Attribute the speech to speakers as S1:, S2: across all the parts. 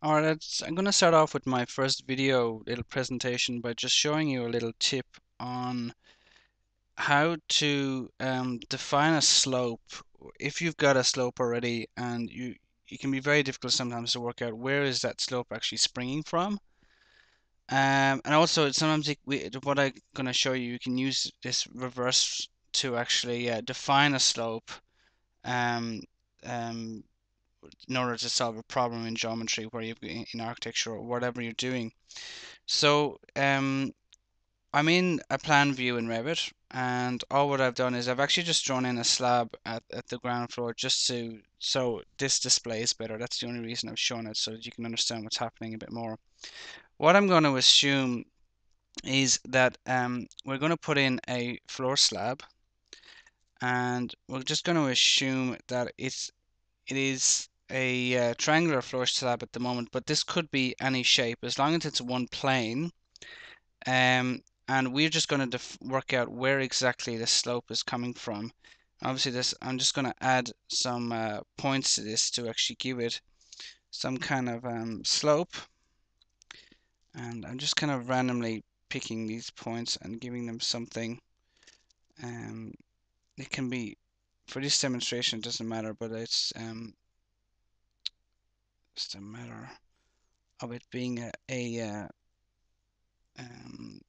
S1: Alright, I'm going to start off with my first video little presentation by just showing you a little tip on how to um, define a slope if you've got a slope already and you it can be very difficult sometimes to work out where is that slope actually springing from. Um, and also sometimes it, we, what I'm going to show you you can use this reverse to actually uh, define a slope um, um, in order to solve a problem in geometry where you've in architecture or whatever you're doing. So um, I'm in a plan view in Revit and all what I've done is I've actually just drawn in a slab at, at the ground floor just to so this displays better. That's the only reason I've shown it so that you can understand what's happening a bit more. What I'm going to assume is that um, we're going to put in a floor slab and we're just going to assume that it's it is a uh, triangular floor slab at the moment, but this could be any shape as long as it's one plane. Um, and we're just going to work out where exactly the slope is coming from. Obviously, this I'm just going to add some uh, points to this to actually give it some kind of um, slope. And I'm just kind of randomly picking these points and giving them something. Um, it can be for this demonstration, it doesn't matter, but it's um, just a matter of it being a, a uh, um,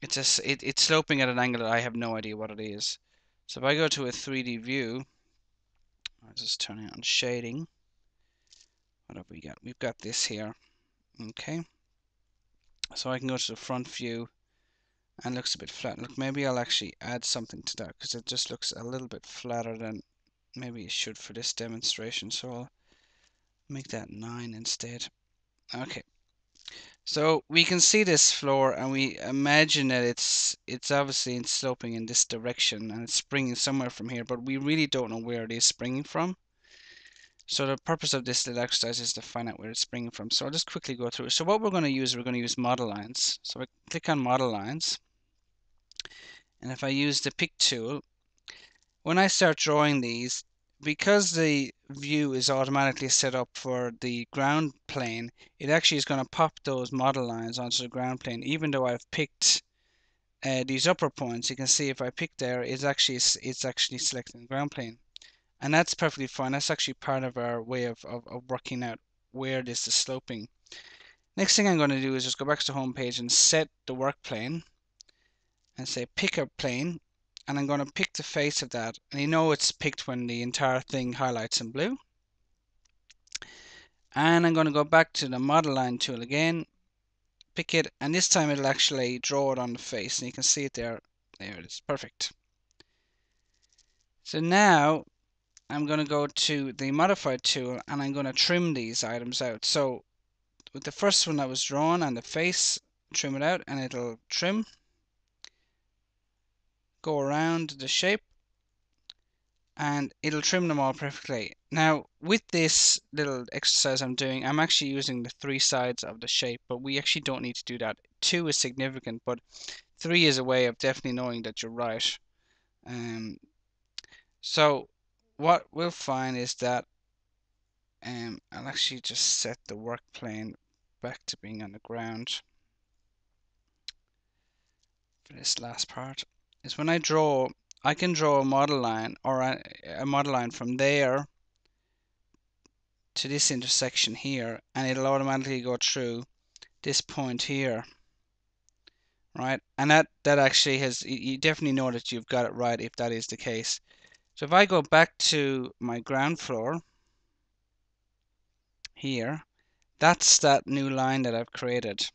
S1: it's a, it, it's sloping at an angle that I have no idea what it is. So if I go to a 3D view, I'll just turn it on shading. What have we got? We've got this here. Okay. So I can go to the front view and looks a bit flat. Look, maybe I'll actually add something to that because it just looks a little bit flatter than maybe it should for this demonstration. So I'll make that 9 instead. Okay. So we can see this floor and we imagine that it's it's obviously sloping in this direction and it's springing somewhere from here, but we really don't know where it is springing from. So the purpose of this little exercise is to find out where it's springing from. So I'll just quickly go through. So what we're going to use, we're going to use model lines. So I click on model lines. And if I use the pick tool, when I start drawing these, because the view is automatically set up for the ground plane, it actually is going to pop those model lines onto the ground plane. Even though I've picked uh, these upper points, you can see if I pick there, it's actually it's actually selecting the ground plane, and that's perfectly fine. That's actually part of our way of, of, of working out where this is sloping. Next thing I'm going to do is just go back to the home page and set the work plane and say pick a plane and I'm going to pick the face of that. And you know it's picked when the entire thing highlights in blue. And I'm going to go back to the model line tool again pick it and this time it'll actually draw it on the face. And you can see it there. There it is. Perfect. So now I'm going to go to the modified tool and I'm going to trim these items out so with the first one that was drawn and the face trim it out and it'll trim go around the shape and it'll trim them all perfectly. Now with this little exercise I'm doing I'm actually using the three sides of the shape but we actually don't need to do that. Two is significant but three is a way of definitely knowing that you're right. Um, so what we'll find is that um, I'll actually just set the work plane back to being on the ground for this last part is when I draw, I can draw a model line or a, a model line from there to this intersection here and it'll automatically go through this point here right? And that that actually has you definitely know that you've got it right if that is the case so if I go back to my ground floor here that's that new line that I've created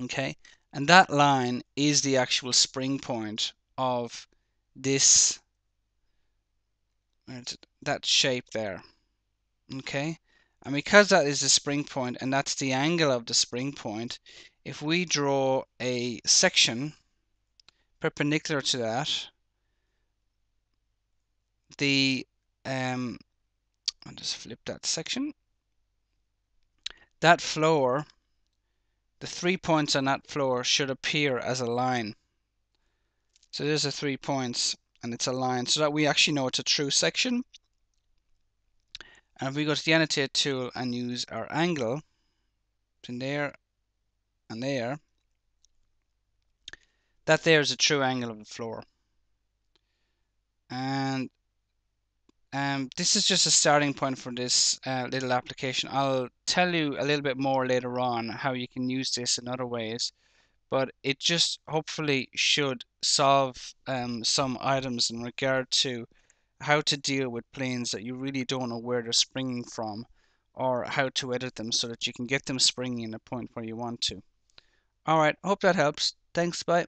S1: okay and that line is the actual spring point of this, that shape there. Okay? And because that is the spring point and that's the angle of the spring point, if we draw a section perpendicular to that, the um, I'll just flip that section. That floor the three points on that floor should appear as a line. So there's the three points and it's a line so that we actually know it's a true section. And if we go to the annotate tool and use our angle between there and there, that there is a true angle of the floor. And um, this is just a starting point for this uh, little application. I'll tell you a little bit more later on how you can use this in other ways, but it just hopefully should solve um, some items in regard to how to deal with planes that you really don't know where they're springing from or how to edit them so that you can get them springing in a point where you want to. Alright, hope that helps. Thanks, bye.